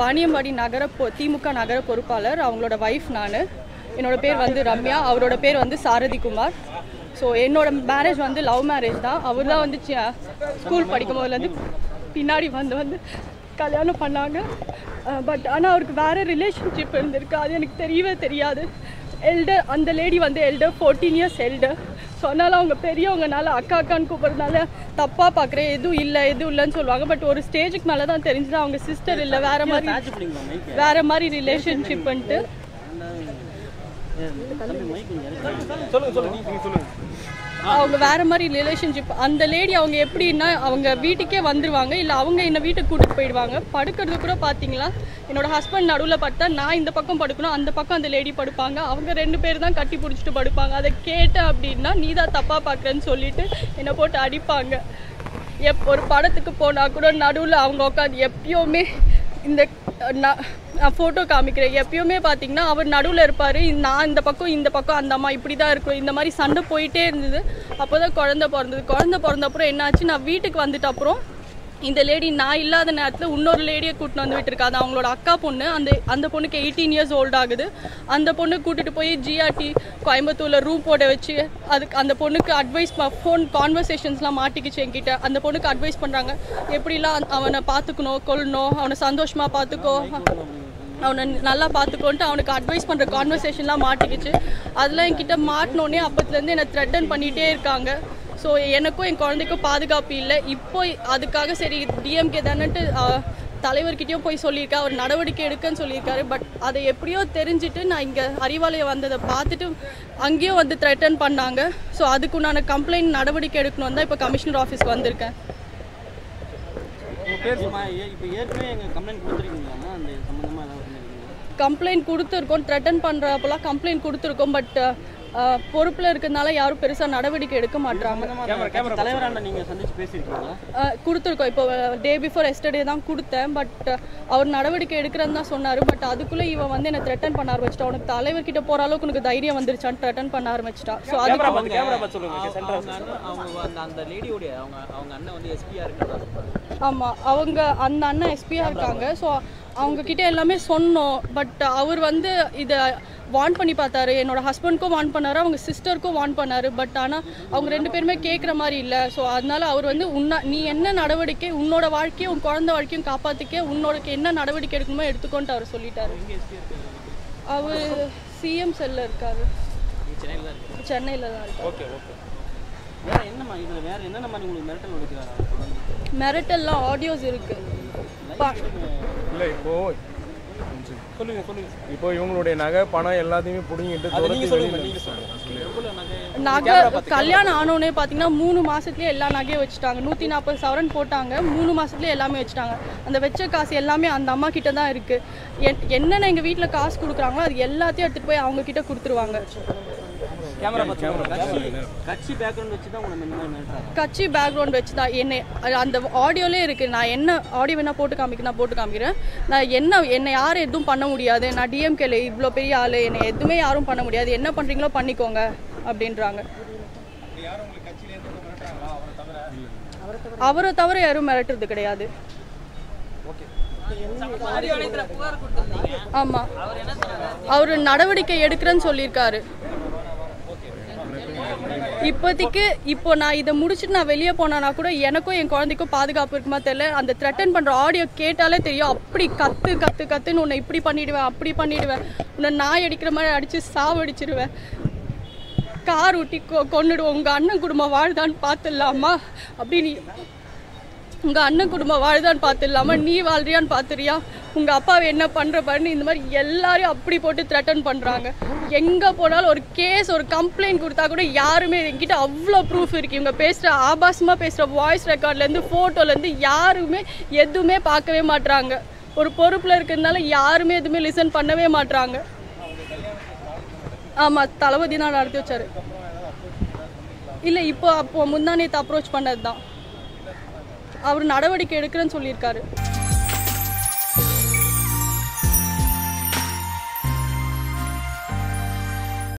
வாணியம்பாடி நகர பொ- திமுக நகர பொறுப்பாளர் அவங்களோட ஒய்ஃப் நான். என்னோட பேர் வந்து ரம்யா அவரோட பேர் வந்து சாரதி குமார். ஸோ என்னோட மேரேஜ் வந்து லவ் மேரேஜ் தான். அவர் தான் வந்து ஸ்கூல் படிக்கும் போதுலேருந்து பின்னாடி வந்து வந்து கல்யாணம் பண்ணாங்க. பட் ஆனால் அவருக்கு வேறு ரிலேஷன்ஷிப் இருந்திருக்கு. அது எனக்கு தெரியவே தெரியாது. எல்டர் அந்த லேடி வந்து elder fourteen years elder so அதனால் அவங்க பெரியவங்கனால அக்கா அக்கான்னு கூப்பிட்றதுனால தப்பாக பார்க்குறேன் எதுவும் இல்லை எதுவும் இல்லைன்னு சொல்லுவாங்க. பட் ஒரு ஸ்டேஜுக்கு மேலே தான் தெரிஞ்சது. அவங்க சிஸ்டர் இல்லை வேற மாதிரி வேற மாதிரி ரிலேஷன்ஷிப்ன்ட்டு தம்பி மைக் கொஞ்சம் சொல்லுங்க சொல்லுங்க நீங்க சொல்லுங்க. அவங்க வேற மாதிரி ரிலேஷன்ஷிப் அந்த லேடி அவங்க எப்படின்னா அவங்க வீட்டுக்கே வந்துருவாங்க. இல்லை அவங்க என்னை வீட்டுக்கு கூட்டிட்டு போயிடுவாங்க. படுக்கிறது கூட பார்த்தீங்களா என்னோட ஹஸ்பண்ட் நடுவில் படுத்தா நான் இந்த பக்கம் படுக்கணும் அந்த பக்கம் அந்த லேடி படுப்பாங்க. அவங்க ரெண்டு பேர் தான் கட்டி பிடிச்சிட்டு படுப்பாங்க. அதை கேட்டேன் அப்படின்னா நீ தான் தப்பாக பார்க்குறேன்னு சொல்லிட்டு என்னை போட்டு அடிப்பாங்க. எப் ஒரு படத்துக்கு போனால் கூட நடுவில் அவங்க உட்காந்து எப்பயுமே இந்த நான் ஃபோட்டோ காமிக்கிறேன் எப்பயுமே பார்த்தீங்கன்னா அவர் நடுவில் இருப்பார். நான் இந்த பக்கம் இந்த பக்கம் அந்த அம்மா இப்படி தான் இருக்கும் இந்த மாதிரி சண்டை போயிட்டே இருந்தது. அப்போ தான் குழந்த பிறந்தது. குழந்த பிறந்த அப்புறம் என்னாச்சு? நான் வீட்டுக்கு வந்துட்ட அப்புறம் இந்த லேடி நான் இல்லாத நேரத்தில் இன்னொரு லேடியை கூட்டின்னு வந்து விட்டுருக்கா அது அவங்களோட அக்கா பொண்ணு. அந்த அந்த பொண்ணுக்கு எயிட்டீன் இயர்ஸ் ஓல்ட் ஆகுது. அந்த பொண்ணு கூட்டிட்டு போய் ஜிஆர்டி கோயம்புத்தூரில் ரூம் போட வச்சு அதுக்கு அந்த பொண்ணுக்கு அட்வைஸ் ஃபோன் கான்வர்சேஷன்ஸ்லாம் மாட்டிக்கிச்சு என்கிட்ட. அந்த பொண்ணுக்கு அட்வைஸ் பண்ணுறாங்க எப்படிலாம் அவனை பார்த்துக்கணும் கொள்ளணும் அவனை சந்தோஷமாக பார்த்துக்கோ அவனை நல்லா பார்த்துக்கோன்ட்டு அவனுக்கு அட்வைஸ் பண்ணுற கான்வர்சேஷன்லாம் மாட்டிக்கிச்சு. அதெல்லாம் என்கிட்ட மாட்டினோடனே அப்பத்துலேருந்து என்னை த்ரெட்டன் பண்ணிகிட்டே இருக்காங்க. ஸோ எனக்கும் என் குழந்தைக்கும் பாதுகாப்பு இல்லை. இப்போ அதுக்காக சரி டிஎம்கே தானேட்டு தலைவர்கிட்டயும் போய் சொல்லியிருக்கேன் அவர் நடவடிக்கை எடுக்கன்னு சொல்லியிருக்காரு. பட் அதை எப்படியோ தெரிஞ்சுட்டு நான் இங்கே அறிவாலயம் வந்ததை பார்த்துட்டு அங்கேயும் வந்து த்ரெட்டன் பண்ணாங்க. ஸோ அதுக்குண்டான கம்ப்ளைண்ட் நடவடிக்கை எடுக்கணும் தான் இப்போ கமிஷனர் ஆஃபீஸ்க்கு வந்திருக்கேன். கம்ப்ளைண்ட் கொடுத்துருக்கோம் த்ரெட்டன் பண்ணுறப்பெல்லாம் கம்ப்ளைண்ட் கொடுத்துருக்கோம் பட் பொறுப்பில் இருக்கிறதுனால யாரும் பெருசாக நடவடிக்கை எடுக்க மாட்டாங்க சந்திச்சு பேசியிருக்கீங்களா? கொடுத்துருக்கோம். இப்போ டே பிஃபோர் எஸ்டர்டே தான் கொடுத்தேன். பட் அவர் நடவடிக்கை எடுக்கிறேன்னு தான் சொன்னார். பட் அதுக்குள்ளே இவன் வந்து என்னை த்ரெட்டன் பண்ண ஆரம்பிச்சிட்டா. உனக்கு தலைவர்கிட்ட போகிற அளவுக்கு உனக்கு தைரியம் வந்துருச்சான்னு த்ரெட்டன் பண்ண ஆரம்பிச்சிட்டா. ஸோ அது அந்த லேடியோடைய அவங்க அவங்க அண்ணன் வந்து எஸ்பியா இருக்கிறதா சொல்றாங்க. ஆமாம் அவங்க அந்த அண்ணன் எஸ்பியாக இருக்காங்க. ஸோ அவங்க கிட்ட எல்லாமே சொன்னோம். பட் அவர் வந்து இதை வார்ன் பண்ணி பார்த்தாரு. என்னோட ஹஸ்பண்ட்க்கும் வார்ன் பண்ணாரு அவங்க சிஸ்டருக்கும் வார்ன் பண்ணாரு. பட் ஆனால் அவங்க ரெண்டு பேருமே கேட்குற மாதிரி இல்லை. ஸோ அதனால அவர் வந்து உன்ன நீ என்ன நடவடிக்கை உன்னோட வாழ்க்கையும் உன் குழந்தை வாழ்க்கையும் காப்பாற்றிக்க உன்னோட என்ன நடவடிக்கை எடுக்கணுமோ எடுத்துக்கோன்ட்டு அவர் சொல்லிட்டாரு. அவர் சிஎம் செல்ல இருக்காரு. சென்னையில் தான் இருக்காரு. Okay okay. வேற என்னம்மா இதுல வேற என்னென்ன மாதிரி உங்களுக்கு மிரட்டல் கொடுக்குறாரா மிரட்டல்லாம் ஆடியோஸ் இருக்கு. இல்லை இப்போ சொல்லுங்க சொல்லுங்க. இப்போ இவங்களுடைய நகை பணம் எல்லாத்தையுமே புடுங்கிட்டு நகை? கல்யாணம் ஆனோடனே பார்த்தீங்கன்னா மூணு மாசத்துலயே எல்லா நகையும் வச்சுட்டாங்க. நூற்றி நாற்பது சவரன் போட்டாங்க. மூணு மாசத்துலயே எல்லாமே வச்சுட்டாங்க. அந்த வச்ச காசு எல்லாமே அந்த அம்மா கிட்ட தான் இருக்கு. என்- என்னென்ன எங்கள் வீட்டில் காசு கொடுக்குறாங்களோ அது எல்லாத்தையும் எடுத்துகிட்டு போய் அவங்க கிட்ட கொடுத்துருவாங்க. கட்சி பேக்ரவுண்ட் வச்சு தான் கட்சி பேக்ரவுண்ட் வச்சு என்னை அந்த ஆடியோலே இருக்குது நான் என்ன ஆடியோ வேணால் போட்டு காமிக்க நான் போட்டு காமிக்கிறேன். நான் என்ன என்னை யாரும் எதுவும் பண்ண முடியாது. நான் டிஎம்கேல இவ்வளோ பெரிய ஆள். என்னை எதுவுமே யாரும் பண்ண முடியாது. என்ன பண்ணுறீங்களோ பண்ணிக்கோங்க அப்படின்றாங்க. அவரை தவிர யாரும் மிரட்டுறது கிடையாது. ஆமா. அவர் நடவடிக்கை எடுக்கிறேன்னு சொல்லியிருக்காரு. இப்போதைக்கு இப்போ நான் இதை முடிச்சுட்டு நான் வெளியே போனேன்னா கூட எனக்கும் என் குழந்தைக்கும் பாதுகாப்பு இருக்குமா தெரியல. அந்த த்ரெட்டன் பண்ணுற ஆடியோ கேட்டாலே தெரியும். அப்படி கத்து கத்து கத்துன்னு உன்னை இப்படி பண்ணிடுவேன் அப்படி பண்ணிடுவேன். உன்னை நாய் அடிக்கிற மாதிரி அடித்து சாவடிச்சிருவேன் கார் ஊட்டி கொ கொன்னுடுவோம். உங்கள் அண்ணன் குடும்பம் வாழ்தான்னு பார்த்துடலாமா? அப்படின்னு உங்கள் அண்ணன் குடும்பம் வாழ்தான்னு பார்த்துடலாமா? நீ வாழ்றியான்னு பார்த்துறியா? உங்கள் அப்பாவை என்ன பண்ணுற பாருன்னு இந்த மாதிரி எல்லாரையும் அப்படி போட்டு த்ரெட்டன் பண்ணுறாங்க எங்கே போனாலும் ஒரு கேஸ் ஒரு கம்ப்ளைண்ட் கொடுத்தா கூட யாருமே என்கிட்ட அவ்வளோ ப்ரூஃப் இருக்குது இவங்க பேசுகிற ஆபாசமாக பேசுகிற வாய்ஸ் ரெக்கார்ட்லேருந்து ஃபோட்டோலேருந்து யாருமே எதுவுமே பார்க்கவே மாட்றாங்க. ஒரு பொறுப்பில் இருக்கிறதுனால யாருமே எதுவுமே லிசன் பண்ணவே மாட்டுறாங்க ஆமாம் தளபதி நான் நடத்தி வச்சார். இல்லை இப்போ அப்போ முந்தானேத்து அப்ரோச் பண்ணது தான் அவர் நடவடிக்கை எடுக்கிறேன்னு சொல்லியிருக்காரு.